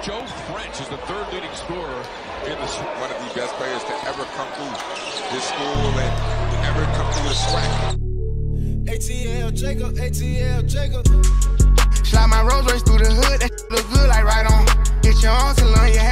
Joe French is the third leading scorer in the one of the best players to ever come through this school and ever come through the SWAC. ATL Jacob, ATL Jacob. Slide my Rolls Royce through the hood, that look good like right on. Get your arms and learn your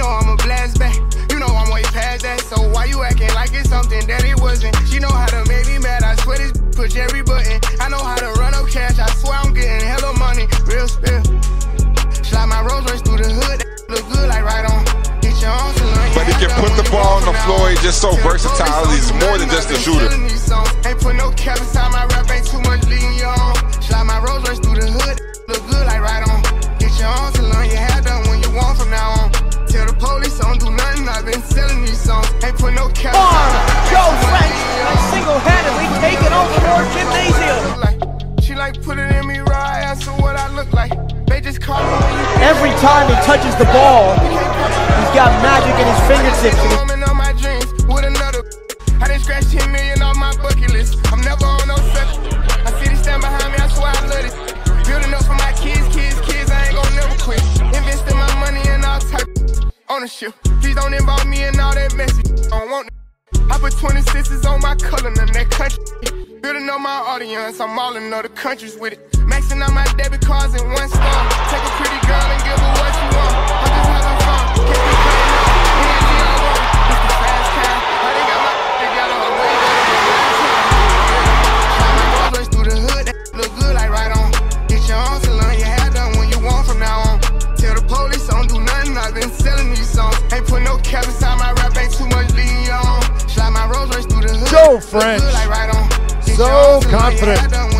Know I'm a blast back. You know I'm way past that. So why you acting like it's something that it wasn't? She know how to make me mad. I swear this push every button. I know how to run up cash. I swear I'm getting hella money. Real spill. Slide my Rolls Royce through the hood. Look good like right on. Get your arms but he can put the ball on the floor. He's just so versatile. He's more than just a shooter. Ain't put no cap inside my rap. Every time he touches the ball, he's got magic in his fingertips. I done scratched 10 million my bucket list. I'm never on no. I see stand behind me, I swear I it. Building up for my kids, kids, kids, I ain't never quit. My money all type ownership. Please don't involve me in all that message. I don't want I put 26s on my color in that country. Building up my audience, I'm all in other countries with it. Maxing out my debit cards in one store. Take a pretty girl and give her what you want. I'm just having fun. Can't be playing up. Hands in all one. It's the fast time. I they got my together. I'm way better than through the hood. That look good like right on. Get your arms and your hair done when you want from now on. Tell the police I don't do nothing. I've been selling these songs. Ain't put no cap inside my rap. Ain't too much leading on. Slide my Rolls Royce through the hood. Joe French. So confident.